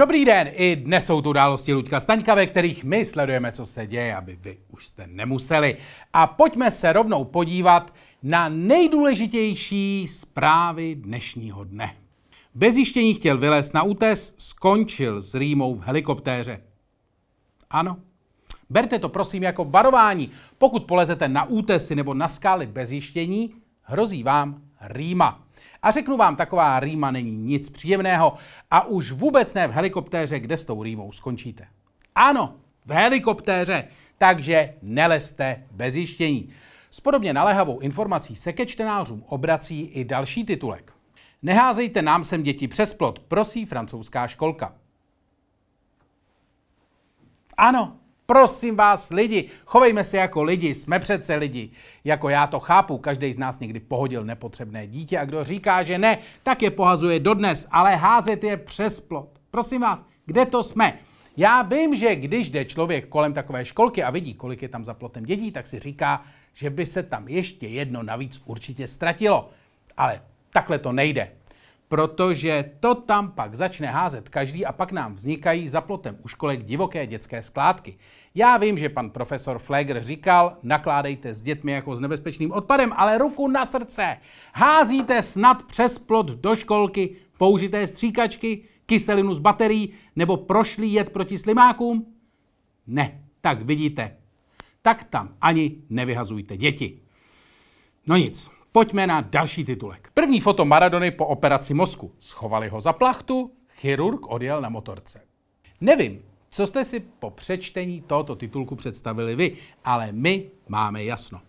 Dobrý den, i dnes jsou tu události Luďka Staňka, ve kterých my sledujeme, co se děje, aby vy už jste nemuseli. A pojďme se rovnou podívat na nejdůležitější zprávy dnešního dne. Bez jištění chtěl vylézt na útes, skončil s rýmou v helikoptéře. Ano, berte to prosím jako varování. Pokud polezete na útesy nebo na skály bez jištění, hrozí vám rýma. A řeknu vám, taková rýma není nic příjemného a už vůbec ne v helikoptéře, kde s tou rýmou skončíte. Ano, v helikoptéře, takže neleste bez jištění. S podobně naléhavou informací se ke čtenářům obrací i další titulek. Neházejte nám sem děti přes plot, prosí francouzská školka. Ano, Prosím vás, lidi, chovejme se jako lidi, jsme přece lidi. Jako já to chápu, každý z nás někdy pohodil nepotřebné dítě a kdo říká, že ne, tak je pohazuje dodnes, ale házet je přes plot. Prosím vás, kde to jsme? Já vím, že když jde člověk kolem takové školky a vidí, kolik je tam za plotem dětí, tak si říká, že by se tam ještě jedno navíc určitě ztratilo. Ale takhle to nejde protože to tam pak začne házet každý a pak nám vznikají za plotem u školek divoké dětské skládky. Já vím, že pan profesor Flegr říkal, nakládejte s dětmi jako s nebezpečným odpadem, ale ruku na srdce. Házíte snad přes plot do školky použité stříkačky, kyselinu z baterií nebo prošlý jed proti slimákům? Ne, tak vidíte. Tak tam ani nevyhazujte děti. No nic, Pojďme na další titulek. První foto Maradony po operaci mozku. Schovali ho za plachtu, chirurg odjel na motorce. Nevím, co jste si po přečtení tohoto titulku představili vy, ale my máme jasno.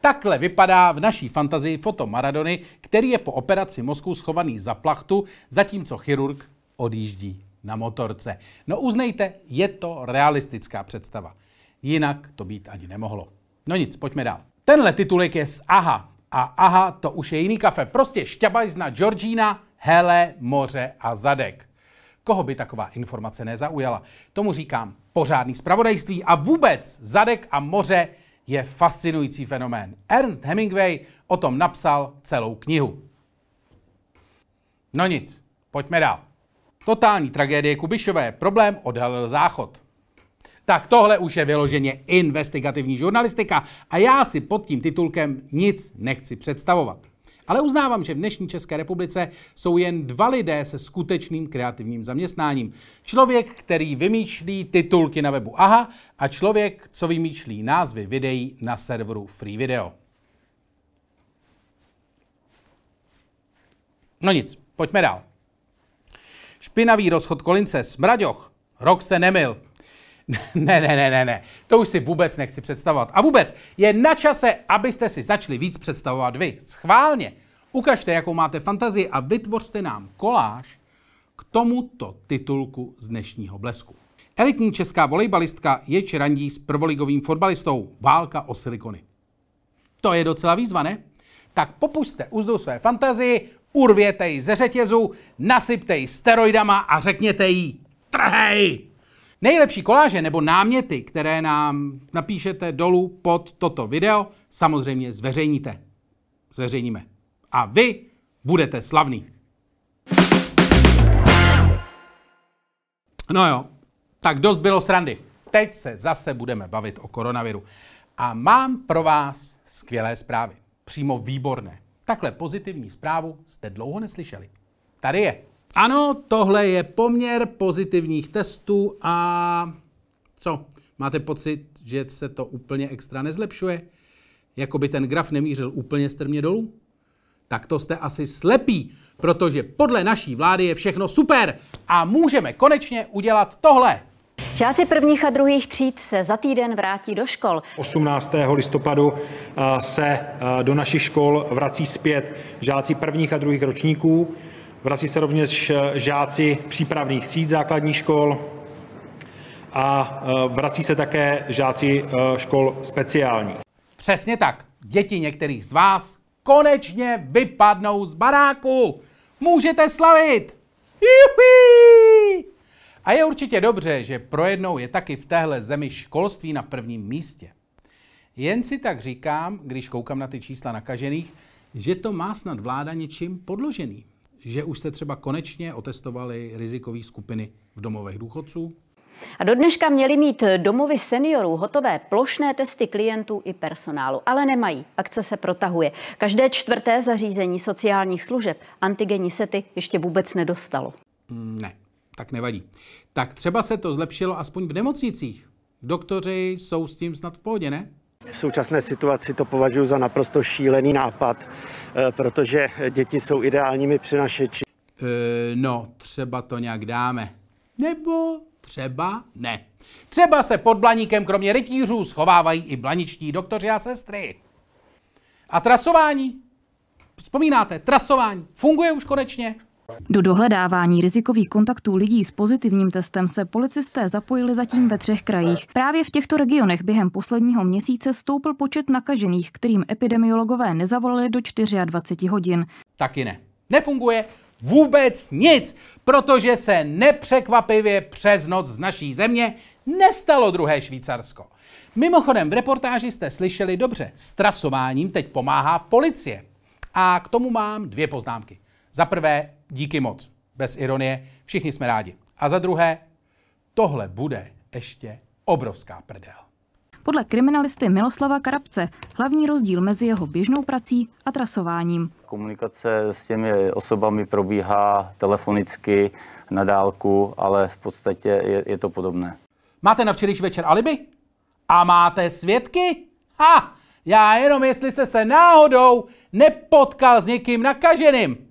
Takhle vypadá v naší fantazii foto Maradony, který je po operaci mozku schovaný za plachtu, zatímco chirurg odjíždí na motorce. No uznejte, je to realistická představa. Jinak to být ani nemohlo. No nic, pojďme dál. Tenhle titulek je z AHA. A AHA to už je jiný kafe. Prostě šťabajzna Georgina, hele, moře a zadek. Koho by taková informace nezaujala? Tomu říkám pořádný zpravodajství a vůbec zadek a moře je fascinující fenomén. Ernst Hemingway o tom napsal celou knihu. No nic, pojďme dál. Totální tragédie Kubišové. Problém odhalil záchod tak tohle už je vyloženě investigativní žurnalistika a já si pod tím titulkem nic nechci představovat. Ale uznávám, že v dnešní České republice jsou jen dva lidé se skutečným kreativním zaměstnáním. Člověk, který vymýšlí titulky na webu AHA a člověk, co vymýšlí názvy videí na serveru Free Video. No nic, pojďme dál. Špinavý rozchod Kolince, smraďoch, rok se nemil, Ne, ne, ne, ne, ne. To už si vůbec nechci představovat. A vůbec je na čase, abyste si začali víc představovat vy. Schválně. Ukažte, jakou máte fantazii a vytvořte nám koláž k tomuto titulku z dnešního blesku. Elitní česká volejbalistka je čerandí s prvoligovým fotbalistou. Válka o silikony. To je docela výzva, ne? Tak popuste úzdu své fantazii, urvěte ji ze řetězu, nasypte ji steroidama a řekněte jí trhej! Nejlepší koláže nebo náměty, které nám napíšete dolů pod toto video, samozřejmě zveřejníte. Zveřejníme. A vy budete slavný. No jo, tak dost bylo srandy. Teď se zase budeme bavit o koronaviru. A mám pro vás skvělé zprávy. Přímo výborné. Takhle pozitivní zprávu jste dlouho neslyšeli. Tady je. Ano, tohle je poměr pozitivních testů a co? Máte pocit, že se to úplně extra nezlepšuje? Jako by ten graf nemířil úplně strmě dolů? Tak to jste asi slepí, protože podle naší vlády je všechno super a můžeme konečně udělat tohle. Žáci prvních a druhých tříd se za týden vrátí do škol. 18. listopadu eh, se eh, do našich škol vrací zpět žáci prvních a druhých ročníků. Vrací se rovněž eh, žáci přípravných tříd základních škol a eh, vrací se také žáci eh, škol speciálních. Přesně tak. Děti některých z vás konečně vypadnou z baráku. Můžete slavit! Juhu! A je určitě dobře, že pro jednou je taky v téhle zemi školství na prvním místě. Jen si tak říkám, když koukám na ty čísla nakažených, že to má snad vláda něčím podložený že už jste třeba konečně otestovali rizikové skupiny v domovech důchodců? A do dneška měli mít domovy seniorů hotové plošné testy klientů i personálu, ale nemají. Akce se protahuje. Každé čtvrté zařízení sociálních služeb antigenní sety ještě vůbec nedostalo. Mm, ne, tak nevadí. Tak třeba se to zlepšilo aspoň v nemocnicích. Doktoři jsou s tím snad v pohodě, ne? V současné situaci to považuji za naprosto šílený nápad, eh, protože děti jsou ideálními přinašeči. E, no, třeba to nějak dáme. Nebo třeba ne. Třeba se pod blaníkem kromě rytířů schovávají i blaničtí doktoři a sestry. A trasování? Vzpomínáte, trasování funguje už konečně? Do dohledávání rizikových kontaktů lidí s pozitivním testem se policisté zapojili zatím ve třech krajích. Právě v těchto regionech během posledního měsíce stoupl počet nakažených, kterým epidemiologové nezavolali do 24 hodin. Taky ne. Nefunguje vůbec nic, protože se nepřekvapivě přes noc z naší země nestalo druhé Švýcarsko. Mimochodem, v reportáži jste slyšeli dobře, s trasováním teď pomáhá policie. A k tomu mám dvě poznámky. Za prvé, díky moc. Bez ironie, všichni jsme rádi. A za druhé, tohle bude ještě obrovská prdel. Podle kriminalisty Miloslava Karabce hlavní rozdíl mezi jeho běžnou prací a trasováním. Komunikace s těmi osobami probíhá telefonicky, na dálku, ale v podstatě je, je to podobné. Máte na včerejší večer alibi? A máte svědky? Ha! Já jenom jestli jste se náhodou nepotkal s někým nakaženým.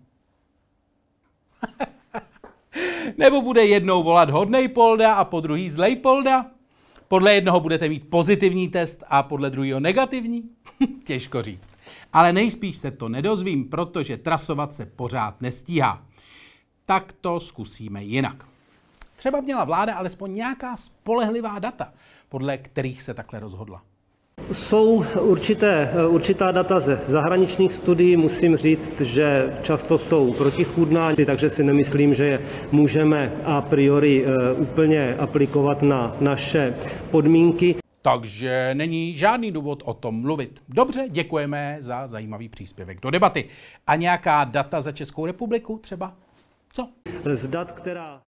Nebo bude jednou volat hodnej polda a po druhý zlej polda? Podle jednoho budete mít pozitivní test a podle druhého negativní? Těžko říct. Ale nejspíš se to nedozvím, protože trasovat se pořád nestíhá. Tak to zkusíme jinak. Třeba měla vláda alespoň nějaká spolehlivá data, podle kterých se takhle rozhodla. Jsou určité, určitá data ze zahraničních studií, musím říct, že často jsou protichůdná, takže si nemyslím, že je můžeme a priori eh, úplně aplikovat na naše podmínky. Takže není žádný důvod o tom mluvit. Dobře, děkujeme za zajímavý příspěvek do debaty. A nějaká data za Českou republiku třeba? Co? Z dat, která